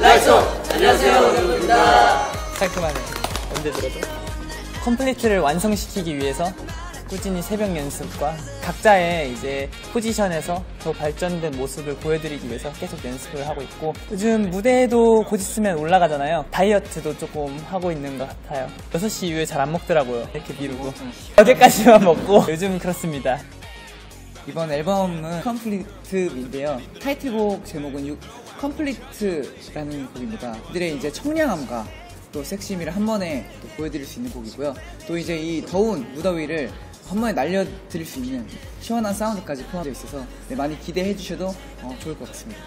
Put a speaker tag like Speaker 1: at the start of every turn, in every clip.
Speaker 1: 라이소 안녕하세요 여러분입니다
Speaker 2: 깔끔하네. 언제 들어도. 컴플리트를 완성시키기 위해서 꾸준히 새벽 연습과 각자의 이제 포지션에서 더 발전된 모습을 보여드리기 위해서 계속 연습을 하고 있고 요즘 무대에도 곧 있으면 올라가잖아요. 다이어트도 조금 하고 있는 것 같아요. 6시 이후에 잘 안 먹더라고요. 이렇게 미루고. 어제까지만 먹고 요즘 그렇습니다.
Speaker 3: 이번 앨범은 Complete인데요. 타이틀곡 제목은 유, Complete라는 곡입니다. 그들의 이제 청량함과 또 섹시미를 한 번에 또 보여드릴 수 있는 곡이고요. 또 이제 이 더운 무더위를 한 번에 날려드릴 수 있는 시원한 사운드까지 포함되어 있어서 네, 많이 기대해 주셔도 어, 좋을 것 같습니다.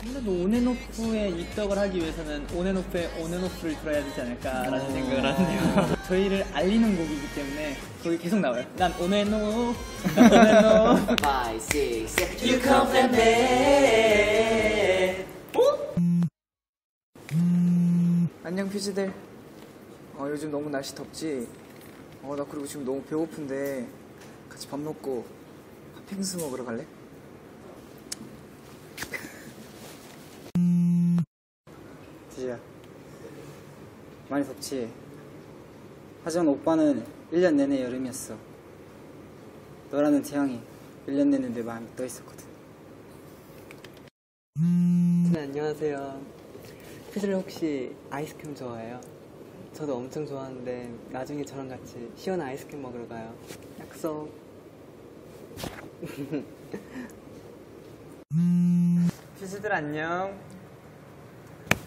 Speaker 2: 아무래도 온앤오프의 입덕을 하기 위해서는 온앤오프의 온앤오프를 들어야 되지 않을까라는 생각을 하는데요. 저희를 알리는 곡이기 때문에 거기 계속 나와요. 난 온앤오프, 난 온앤오프.
Speaker 1: 5, 6, 7 You compliment me
Speaker 3: 안녕 퓨즈들. 어, 요즘 너무 날씨 덥지? 어, 나 그리고 지금 너무 배고픈데 같이 밥 먹고 팥빙수 먹으러 갈래?
Speaker 4: 지지야 많이 덥지? 하지만 오빠는 1년 내내 여름이었어 너라는 태양이 1년 내내 내 마음에 떠 있었거든
Speaker 5: 네, 안녕하세요. 피즐 혹시 아이스크림 좋아해요? 저도 엄청 좋아하는데 나중에 저랑 같이 시원한 아이스크림 먹으러 가요. 약속.
Speaker 2: 퓨즈들 안녕.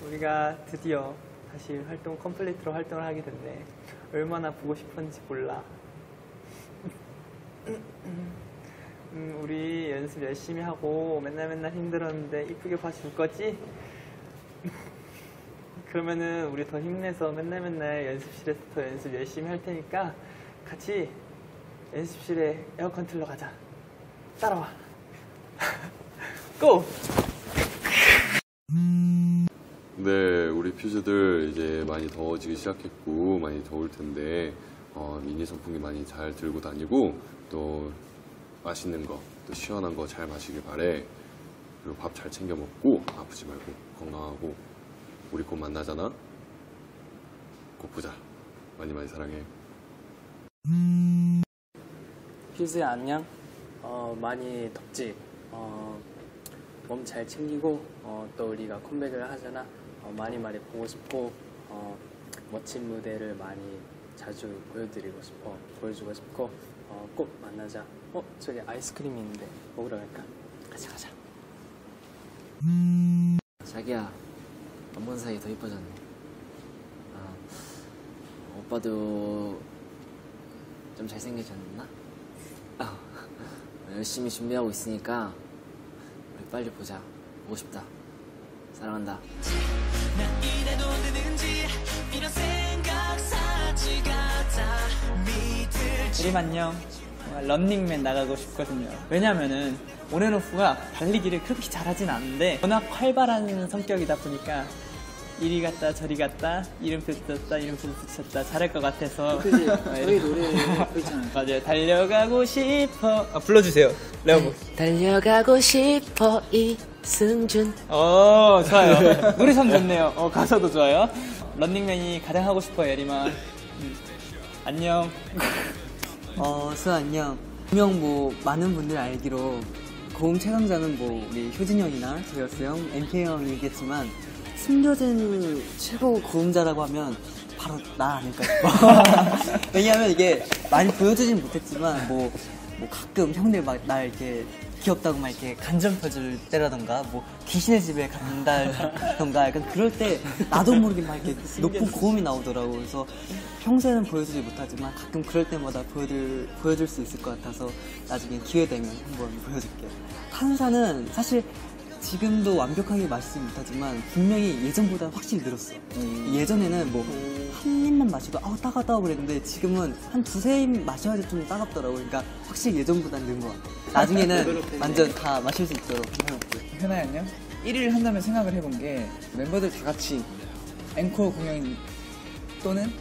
Speaker 2: 우리가 드디어 다시 활동 컴플리트로 활동을 하게 됐네. 얼마나 보고 싶었는지 몰라. 음, 우리 연습 열심히 하고 맨날 맨날 힘들었는데 이쁘게 봐줄 거지? 그러면은 우리 더 힘내서 맨날 맨날 연습실에서 더 연습 열심히 할 테니까 같이 연습실에 에어컨 틀러 가자. 따라와. 고!
Speaker 6: 네, 우리 퓨즈들 이제 많이 더워지기 시작했고 많이 더울 텐데 어, 미니 선풍기 많이 잘 들고 다니고 또 맛있는 거, 또 시원한 거 잘 마시길 바래. 그리고 밥 잘 챙겨 먹고 아프지 말고 건강하고 우리 곧 만나잖아. 곧 보자. 많이 많이 사랑해.
Speaker 5: 퓨즈야 안녕. 어, 많이 덥지? 어, 몸 잘 챙기고 어, 또 우리가 컴백을 하잖아. 어, 많이 많이 보고 싶고 어, 멋진 무대를 많이 자주 보여드리고 싶어 보여주고 싶고 어, 꼭 만나자. 어 저기 아이스크림이 있는데 먹으러 갈까? 같이 가자.
Speaker 1: 자기야 안 본 사이 더 이뻐졌네 아, 오빠도 좀 잘생겨졌나? 아, 열심히 준비하고 있으니까 우리 빨리 보자 보고 싶다 사랑한다
Speaker 2: 우리 안녕. 런닝맨 나가고 싶거든요. 왜냐면은 온앤오프가 달리기를 그렇게 잘하진 않는데 워낙 활발한 성격이다 보니까 이리 갔다 저리 갔다 이름표 썼다 이름표 붙였다. 잘할 것 같아서.
Speaker 3: 그지? 저희 노래 그렇잖아요.
Speaker 2: 맞아요. 달려가고 싶어. 아, 불러주세요. 레오브
Speaker 1: 달려가고 싶어 이승준.
Speaker 2: 어 좋아요. 노래 참 좋네요. 어 가사도 좋아요. 런닝맨이 가장 하고 싶어요 예림아. 음, 안녕.
Speaker 5: 어, 수 안녕. 분명 뭐 많은 분들 알기로 고음 최강자는 뭐 우리 효진 형이나 제이어스 형, MK 형이겠지만 숨겨진 최고 고음자라고 하면 바로 나 아닐까 싶어. 왜냐하면 이게 많이 보여주진 못했지만 뭐, 뭐 가끔 형들 막날 이렇게 귀엽다고 막 이렇게 간접 펴줄 때라던가 뭐 귀신의 집에 간다던가 약간 그럴 때 나도 모르게 막 이렇게 높은 고음이 나오더라고. 그래서 평소에는 보여주지 못하지만 가끔 그럴 때마다 보여줄, 보여줄 수 있을 것 같아서 나중에 기회 되면 한번 보여줄게요. 탄산은 사실 지금도 완벽하게 마시지 못하지만 분명히 예전보다 확실히 늘었어 예전에는 뭐 한 입만 마셔도 아우 따갑다고 그랬는데 지금은 한 두세 입 마셔야지 좀 따갑더라고 그러니까 확실히 예전보다 는 것 같아 나중에는 완전 다 마실 수 있도록 해볼게
Speaker 3: 현아야 안녕? 1위를 한다면 생각을 해본 게 멤버들 다 같이 앵콜 공연 또는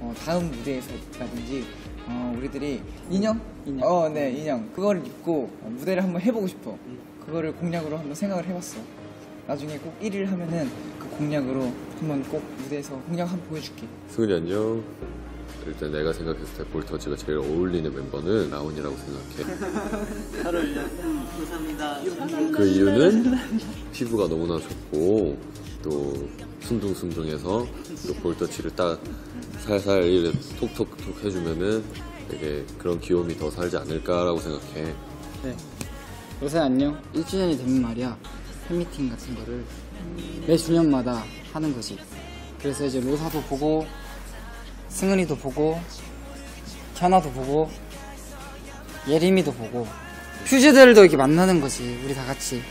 Speaker 3: 어, 다음 무대에서라든지 어, 우리들이 인형?
Speaker 5: 인형.
Speaker 3: 어, 네, 인형. 그거를 입고 어, 무대를 한번 해보고 싶어. 그거를 공약으로 한번 생각을 해봤어. 나중에 꼭 1위를 하면은 그 공약으로 한번 꼭 무대에서 공약 한번 보여줄게.
Speaker 6: 승은이 안녕. 일단 내가 생각했을 때 볼터치가 제일 어울리는 멤버는 라온이라고 생각해.
Speaker 5: 감사합니다.
Speaker 6: 그 이유는 피부가 너무나 좋고 또 순둥순둥해서 또 볼터치를 딱 살살 이렇게 톡톡톡 해주면은 되게 그런 귀여움이 더 살지 않을까라고 생각해.
Speaker 4: 네. 로사 안녕. 1주년이 되면 말이야. 팬미팅 같은 거를 매 주년마다 하는 거지. 그래서 이제 로사도 보고, 승은이도 보고, 현아도 보고, 예림이도 보고, 퓨즈들도 이렇게 만나는 거지. 우리 다 같이.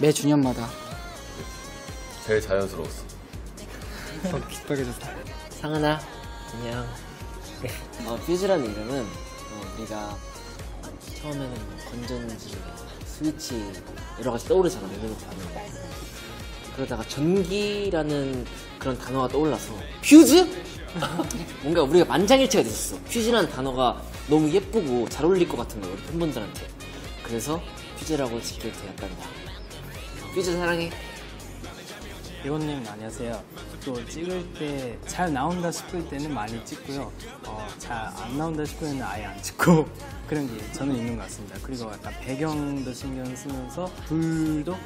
Speaker 4: 매 주년마다.
Speaker 6: 제일 자연스러웠어.
Speaker 4: 기뻐해졌다.
Speaker 1: 상은아, 안녕. 어, 퓨즈라는 이름은 어, 우리가 처음에는 뭐 건전지, 스위치 여러 가지 떠오르잖아 멜로디 하면 그러다가 전기라는 그런 단어가 떠올라서 퓨즈? 뭔가 우리가 만장일치가 됐었어. 퓨즈라는 단어가 너무 예쁘고 잘 어울릴 것 같은 거야 우리 팬분들한테. 그래서 퓨즈라고 짓게 되었단다. 퓨즈 사랑해.
Speaker 7: 대원님 안녕하세요. 또 찍을 때 잘 나온다 싶을 때는 많이 찍고요. 어, 잘 안 나온다 싶을 때는 아예 안 찍고 그런 게 저는 있는 것 같습니다. 그리고 약간 배경도 신경 쓰면서 불도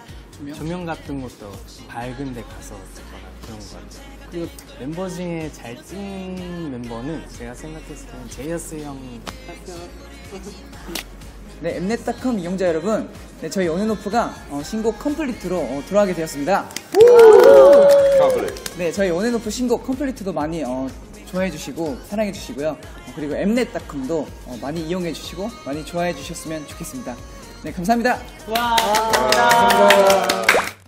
Speaker 7: 조명, 같은 것도 밝은 데 가서 찍거나 그런 것 같아요. 그리고 멤버 중에 잘 찍는 멤버는 제가 생각했을 때는 제이어스 형
Speaker 3: 네, 엠넷닷컴 이용자 여러분, 네, 저희 온앤오프가 어, 신곡 Complete로 어, 돌아가게 되었습니다. 네, 저희 온앤오프 신곡 Complete도 많이 어, 좋아해 주시고 사랑해 주시고요. 어, 그리고 엠넷닷컴도 어, 많이 이용해 주시고 많이 좋아해 주셨으면 좋겠습니다. 네, 감사합니다.
Speaker 2: 와, 감사합니다.